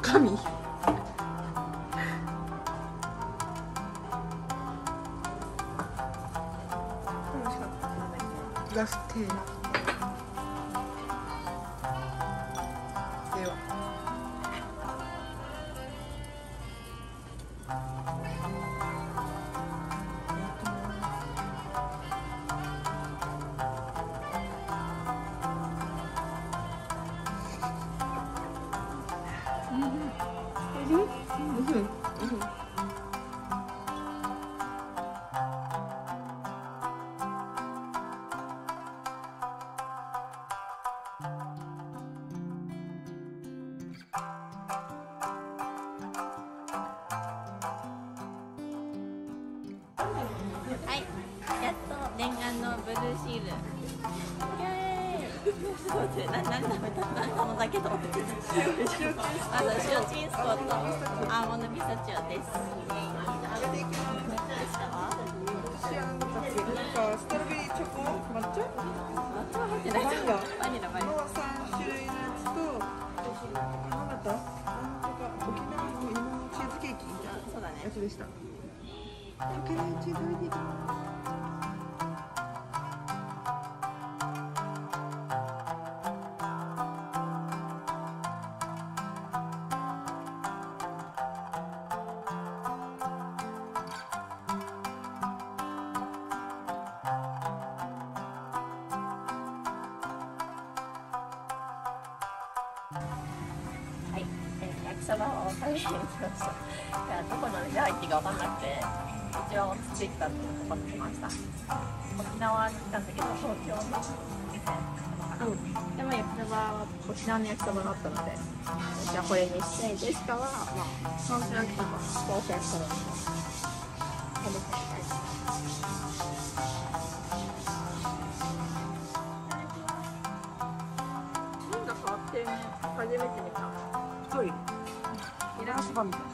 神。ラフテーはい、やっと念願のブルーシール。イエーイ。な、何食べた、な、このだけと。まず塩チンスコとアーモンドピスタチオです。なんかストロベリーチョコ抹茶抹茶は入ってない。バニラバニラ、バニラ。の三種類のやつと何だったなんとか沖縄の芋のチーズケーキみたいなそうだねや。つでした溶けないうちに食べていきますはい、えー焼きそばを食べに行きました。いやどこの入っていいかわかんなくて、一応着いたっていうところに来ました。沖縄に来たんだけど、東京の店。うん、でも焼きそばは沖縄の焼きそばだったので、私はこれにして、ジェシカは、まあ、ソース焼きそば、ソース焼きそば食べてみたいなんか変わってるね。初めて見た。太いイランそばみたい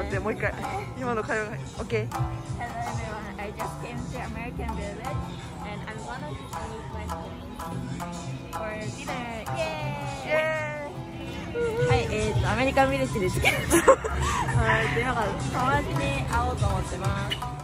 待っもう一回。今の会話が。OK アメリカンビレッジですけど、はい、今から友達に会おうと思ってます。